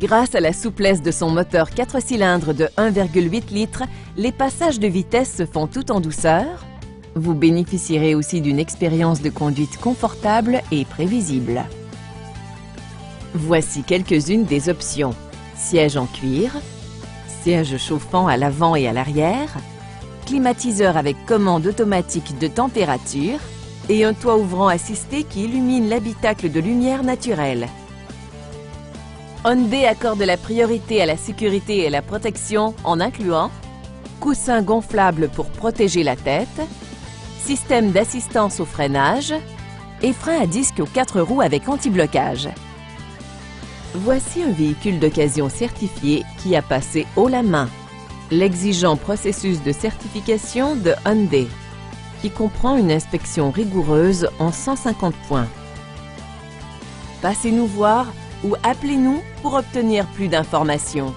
Grâce à la souplesse de son moteur 4 cylindres de 1,8 litres, les passages de vitesse se font tout en douceur. Vous bénéficierez aussi d'une expérience de conduite confortable et prévisible. Voici quelques-unes des options. Siège en cuir, siège chauffant à l'avant et à l'arrière, climatiseur avec commande automatique de température et un toit ouvrant assisté qui illumine l'habitacle de lumière naturelle. Hyundai accorde la priorité à la sécurité et la protection en incluant coussin gonflable pour protéger la tête, système d'assistance au freinage et frein à disque aux quatre roues avec anti-blocage. Voici un véhicule d'occasion certifié qui a passé haut la main l'exigeant processus de certification de Hyundai, qui comprend une inspection rigoureuse en 150 points. Passez nous voir ou appelez-nous pour obtenir plus d'informations.